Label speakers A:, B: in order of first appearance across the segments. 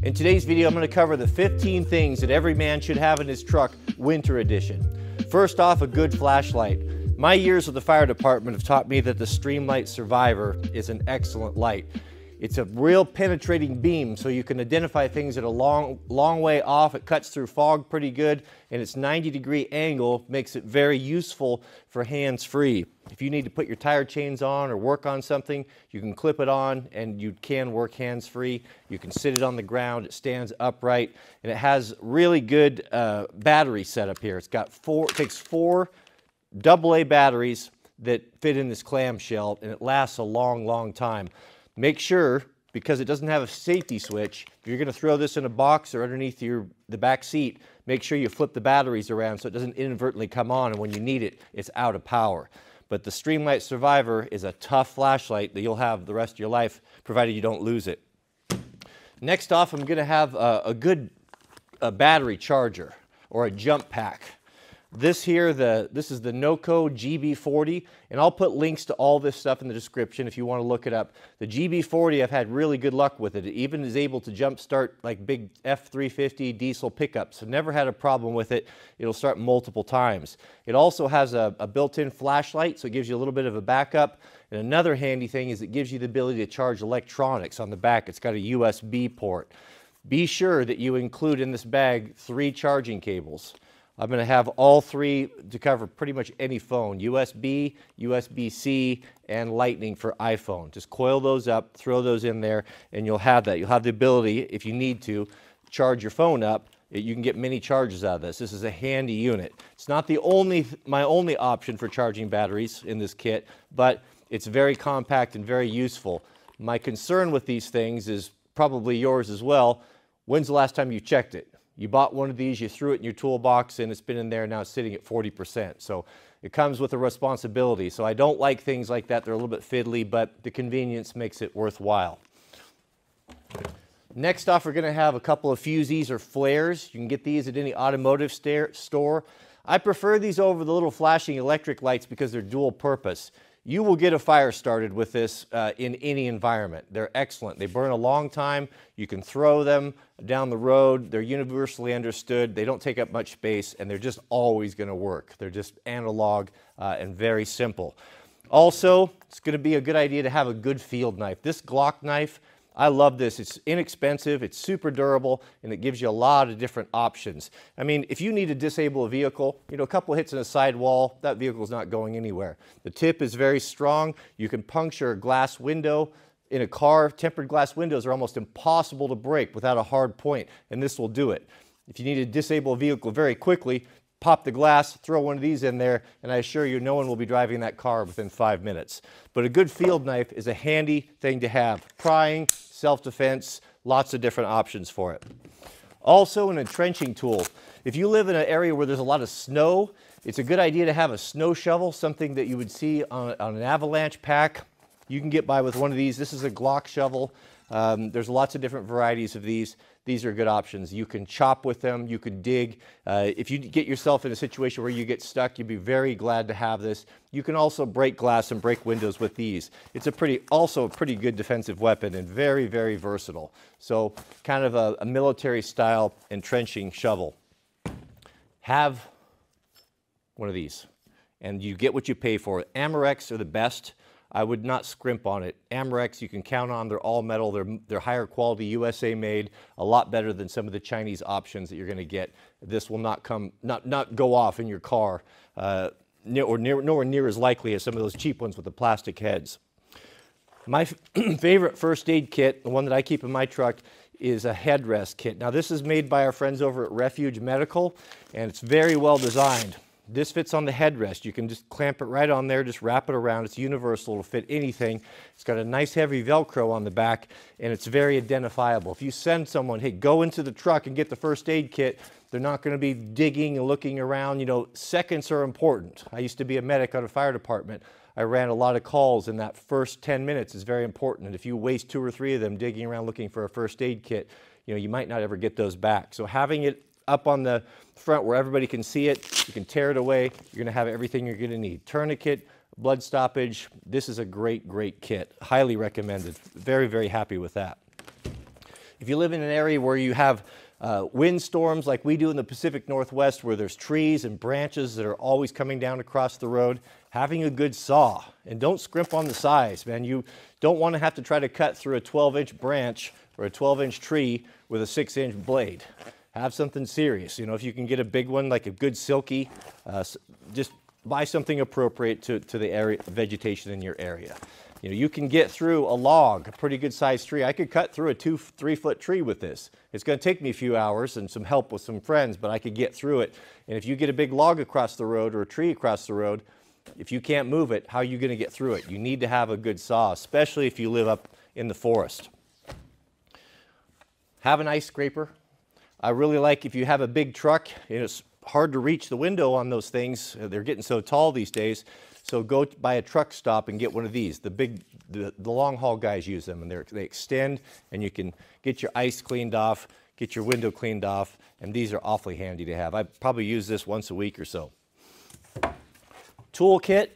A: In today's video, I'm going to cover the 15 things that every man should have in his truck, winter edition. First off, a good flashlight. My years with the fire department have taught me that the Streamlight Survivor is an excellent light. It's a real penetrating beam so you can identify things at a long, long way off. It cuts through fog pretty good and its 90 degree angle makes it very useful for hands-free. If you need to put your tire chains on or work on something, you can clip it on and you can work hands-free. You can sit it on the ground, it stands upright, and it has really good uh, battery setup here. It's got four, it takes four AA batteries that fit in this clamshell and it lasts a long, long time. Make sure, because it doesn't have a safety switch, if you're going to throw this in a box or underneath your, the back seat, make sure you flip the batteries around so it doesn't inadvertently come on and when you need it, it's out of power. But the Streamlight Survivor is a tough flashlight that you'll have the rest of your life, provided you don't lose it. Next off, I'm going to have a, a good a battery charger or a jump pack. This here, the, this is the NOCO GB40, and I'll put links to all this stuff in the description if you want to look it up. The GB40, I've had really good luck with it. It even is able to jump start like big F350 diesel pickups. I've never had a problem with it. It'll start multiple times. It also has a, a built-in flashlight, so it gives you a little bit of a backup. And another handy thing is it gives you the ability to charge electronics on the back. It's got a USB port. Be sure that you include in this bag three charging cables. I'm going to have all three to cover pretty much any phone, USB, USB-C, and Lightning for iPhone. Just coil those up, throw those in there, and you'll have that. You'll have the ability, if you need to, charge your phone up. You can get many charges out of this. This is a handy unit. It's not the only, my only option for charging batteries in this kit, but it's very compact and very useful. My concern with these things is probably yours as well. When's the last time you checked it? You bought one of these, you threw it in your toolbox, and it's been in there now sitting at 40%. So it comes with a responsibility. So I don't like things like that. They're a little bit fiddly, but the convenience makes it worthwhile. Next off, we're going to have a couple of fusees or flares. You can get these at any automotive store. I prefer these over the little flashing electric lights because they're dual purpose. You will get a fire started with this uh, in any environment. They're excellent. They burn a long time. You can throw them down the road. They're universally understood. They don't take up much space, and they're just always going to work. They're just analog uh, and very simple. Also, it's going to be a good idea to have a good field knife. This Glock knife I love this. It's inexpensive, it's super durable, and it gives you a lot of different options. I mean, if you need to disable a vehicle, you know, a couple hits in a sidewall, that vehicle is not going anywhere. The tip is very strong. You can puncture a glass window. In a car, tempered glass windows are almost impossible to break without a hard point, and this will do it. If you need to disable a vehicle very quickly, pop the glass, throw one of these in there, and I assure you no one will be driving that car within five minutes. But a good field knife is a handy thing to have. Prying, self-defense, lots of different options for it. Also an entrenching tool. If you live in an area where there's a lot of snow, it's a good idea to have a snow shovel, something that you would see on, on an avalanche pack. You can get by with one of these. This is a Glock shovel. Um, there's lots of different varieties of these. These are good options. You can chop with them, you can dig. Uh, if you get yourself in a situation where you get stuck, you'd be very glad to have this. You can also break glass and break windows with these. It's a pretty, also a pretty good defensive weapon and very, very versatile. So kind of a, a military style entrenching shovel. Have one of these and you get what you pay for. Amerex are the best. I would not scrimp on it. Amerex, you can count on. They're all metal. They're, they're higher quality, USA made, a lot better than some of the Chinese options that you're going to get. This will not come, not, not go off in your car, uh, near, or near, nowhere near as likely as some of those cheap ones with the plastic heads. My favorite first aid kit, the one that I keep in my truck, is a headrest kit. Now this is made by our friends over at Refuge Medical, and it's very well designed. This fits on the headrest. You can just clamp it right on there, just wrap it around. It's universal, it'll fit anything. It's got a nice heavy Velcro on the back, and it's very identifiable. If you send someone, hey, go into the truck and get the first aid kit, they're not going to be digging and looking around. You know, seconds are important. I used to be a medic on a fire department. I ran a lot of calls, and that first 10 minutes is very important. And if you waste two or three of them digging around looking for a first aid kit, you know, you might not ever get those back. So having it up on the front where everybody can see it. You can tear it away. You're going to have everything you're going to need. Tourniquet, blood stoppage. This is a great, great kit. Highly recommended. Very, very happy with that. If you live in an area where you have uh, wind storms like we do in the Pacific Northwest, where there's trees and branches that are always coming down across the road, having a good saw. And don't scrimp on the size, man. You don't want to have to try to cut through a 12 inch branch or a 12 inch tree with a 6 inch blade. Have something serious. You know, if you can get a big one, like a good silky, uh, just buy something appropriate to, to the area, vegetation in your area. You know, you can get through a log, a pretty good sized tree. I could cut through a two, three foot tree with this. It's going to take me a few hours and some help with some friends, but I could get through it. And if you get a big log across the road or a tree across the road, if you can't move it, how are you going to get through it? You need to have a good saw, especially if you live up in the forest. Have an ice scraper. I really like if you have a big truck it's hard to reach the window on those things. They're getting so tall these days. So go by a truck stop and get one of these. The big, the, the long haul guys use them and they extend and you can get your ice cleaned off, get your window cleaned off, and these are awfully handy to have. I probably use this once a week or so. Toolkit,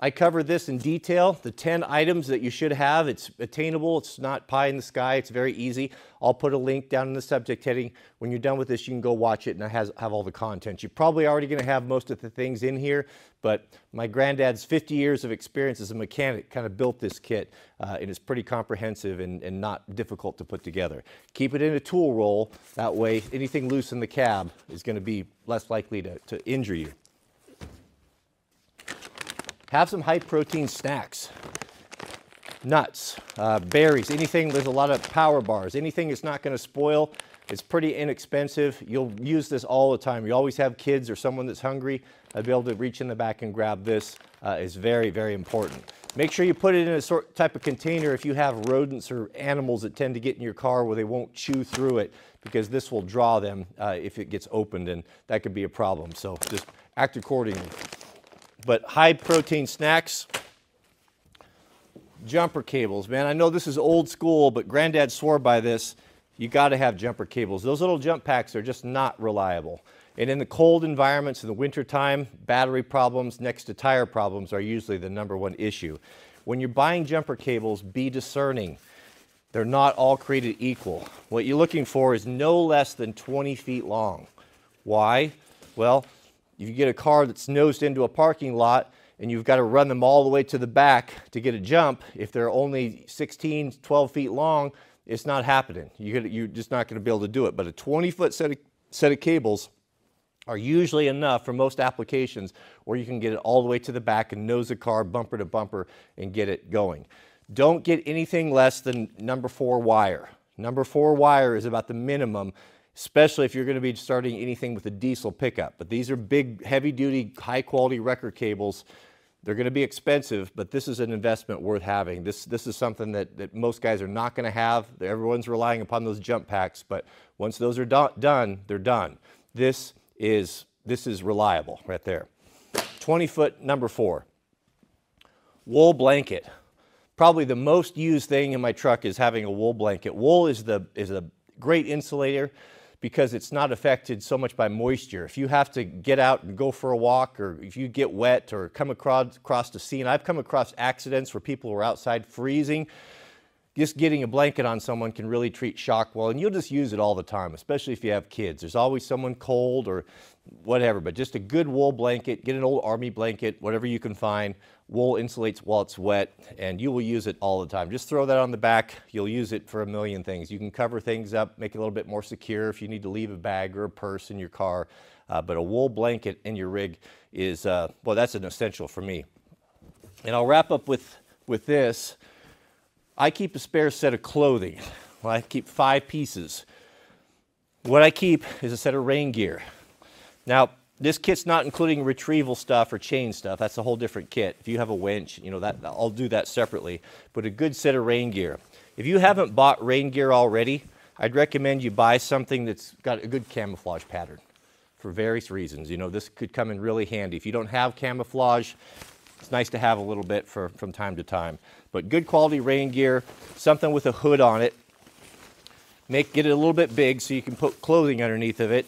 A: I cover this in detail, the 10 items that you should have. It's attainable, it's not pie in the sky, it's very easy. I'll put a link down in the subject heading. When you're done with this, you can go watch it and it has have all the content. You're probably already gonna have most of the things in here, but my granddad's 50 years of experience as a mechanic kind of built this kit, uh, and it's pretty comprehensive and, and not difficult to put together. Keep it in a tool roll, that way anything loose in the cab is gonna be less likely to, to injure you. Have some high protein snacks. Nuts, uh, berries, anything, there's a lot of power bars, anything that's not gonna spoil. It's pretty inexpensive. You'll use this all the time. You always have kids or someone that's hungry. I'd be able to reach in the back and grab this uh, is very, very important. Make sure you put it in a sort type of container if you have rodents or animals that tend to get in your car where they won't chew through it because this will draw them uh, if it gets opened and that could be a problem. So just act accordingly but high protein snacks, jumper cables. Man, I know this is old school, but granddad swore by this. You got to have jumper cables. Those little jump packs are just not reliable. And in the cold environments in the wintertime, battery problems next to tire problems are usually the number one issue. When you're buying jumper cables, be discerning. They're not all created equal. What you're looking for is no less than 20 feet long. Why? Well, if you get a car that's nosed into a parking lot and you've got to run them all the way to the back to get a jump, if they're only 16, 12 feet long, it's not happening. You're, just not going to be able to do it. But a 20 foot set of, set of cables are usually enough for most applications where you can get it all the way to the back and nose the car bumper to bumper and get it going. Don't get anything less than number four wire. Number four wire is about the minimum especially if you're going to be starting anything with a diesel pickup. But these are big, heavy duty, high quality record cables. They're going to be expensive, but this is an investment worth having. This, this is something that, that most guys are not going to have. Everyone's relying upon those jump packs, but once those are do done, they're done. This is, this is reliable right there. 20 foot number four. Wool blanket. Probably the most used thing in my truck is having a wool blanket. Wool is, the, is a great insulator because it's not affected so much by moisture. If you have to get out and go for a walk, or if you get wet or come across, across the scene, I've come across accidents where people were outside freezing. Just getting a blanket on someone can really treat shock well, and you'll just use it all the time, especially if you have kids. There's always someone cold or whatever, but just a good wool blanket, get an old army blanket, whatever you can find. Wool insulates while it's wet, and you will use it all the time. Just throw that on the back. You'll use it for a million things. You can cover things up, make it a little bit more secure if you need to leave a bag or a purse in your car. Uh, but a wool blanket in your rig is, uh, well, that's an essential for me. And I'll wrap up with, with this. I keep a spare set of clothing. Well, I keep five pieces. What I keep is a set of rain gear. Now, this kit's not including retrieval stuff or chain stuff. That's a whole different kit. If you have a winch, you know, that I'll do that separately. But a good set of rain gear. If you haven't bought rain gear already, I'd recommend you buy something that's got a good camouflage pattern for various reasons. You know, this could come in really handy. If you don't have camouflage, it's nice to have a little bit for, from time to time. But good quality rain gear, something with a hood on it. Make, get it a little bit big so you can put clothing underneath of it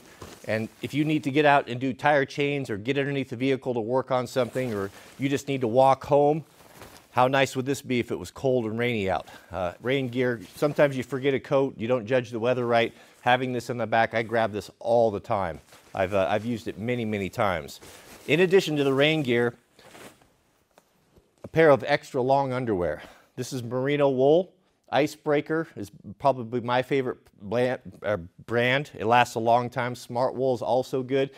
A: and if you need to get out and do tire chains or get underneath the vehicle to work on something, or you just need to walk home, How nice would this be if it was cold and rainy out? Uh, rain gear, sometimes you forget a coat, you don't judge the weather right. Having this in the back, I grab this all the time. I've, uh, I've used it many, many times. In addition to the rain gear, a pair of extra long underwear. This is merino wool. Icebreaker is probably my favorite uh, brand. It lasts a long time. Smartwool is also good.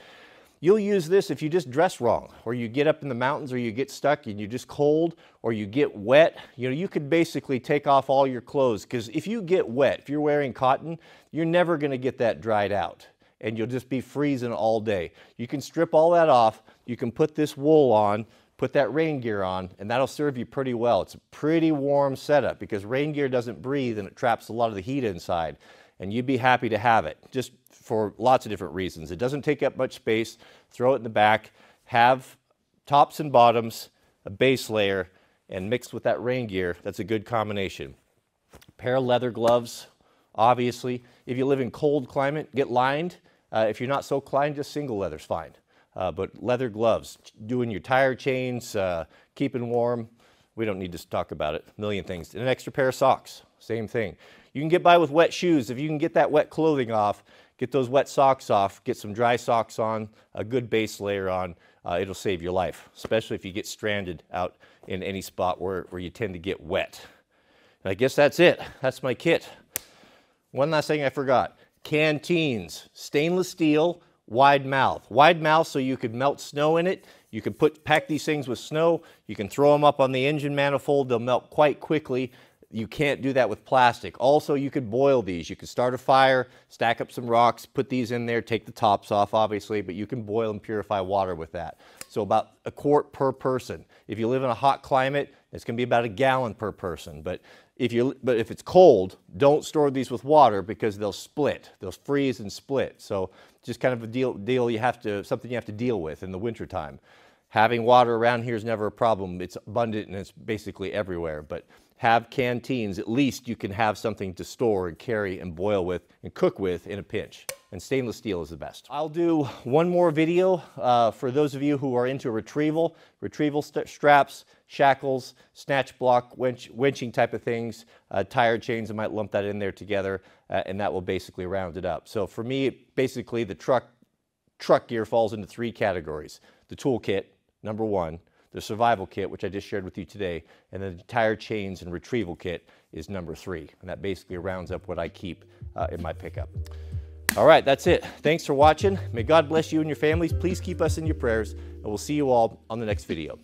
A: You'll use this if you just dress wrong, or you get up in the mountains, or you get stuck and you're just cold, or you get wet. You know, you could basically take off all your clothes because if you get wet, if you're wearing cotton, you're never going to get that dried out and you'll just be freezing all day. You can strip all that off. You can put this wool on, put that rain gear on, and that'll serve you pretty well. It's a pretty warm setup because rain gear doesn't breathe and it traps a lot of the heat inside. And you'd be happy to have it. Just for lots of different reasons. It doesn't take up much space. Throw it in the back. Have tops and bottoms, a base layer, and mixed with that rain gear, that's a good combination. A pair of leather gloves, obviously. If you live in cold climate, get lined. Uh, if you're not so inclined, just single leather's fine. Uh, but leather gloves, doing your tire chains, uh, keeping warm, we don't need to talk about it. A million things. And an extra pair of socks, same thing. You can get by with wet shoes. If you can get that wet clothing off, Get those wet socks off, get some dry socks on, a good base layer on. Uh, it'll save your life, especially if you get stranded out in any spot where, where you tend to get wet. And I guess that's it. That's my kit. One last thing I forgot. Canteens, stainless steel, wide mouth. Wide mouth so you could melt snow in it. You can put pack these things with snow. You can throw them up on the engine manifold. They'll melt quite quickly. You can't do that with plastic. Also, you could boil these. You could start a fire, stack up some rocks, put these in there, take the tops off, obviously, but you can boil and purify water with that. So about a quart per person. If you live in a hot climate, it's going to be about a gallon per person. But if you but if it's cold, don't store these with water because they'll split. They'll freeze and split. So just kind of a deal deal you have to something you have to deal with in the wintertime. Having water around here is never a problem. It's abundant and it's basically everywhere. But have canteens, at least you can have something to store and carry and boil with and cook with in a pinch. And stainless steel is the best. I'll do one more video uh, for those of you who are into retrieval, retrieval st straps, shackles, snatch block, winch, winching type of things, uh, tire chains, I might lump that in there together, uh, and that will basically round it up. So for me, basically the truck, truck gear falls into three categories. The toolkit, number one, the survival kit, which I just shared with you today, and the tire chains and retrieval kit is number three. And that basically rounds up what I keep uh, in my pickup. All right, that's it. Thanks for watching. May God bless you and your families. Please keep us in your prayers, and we'll see you all on the next video.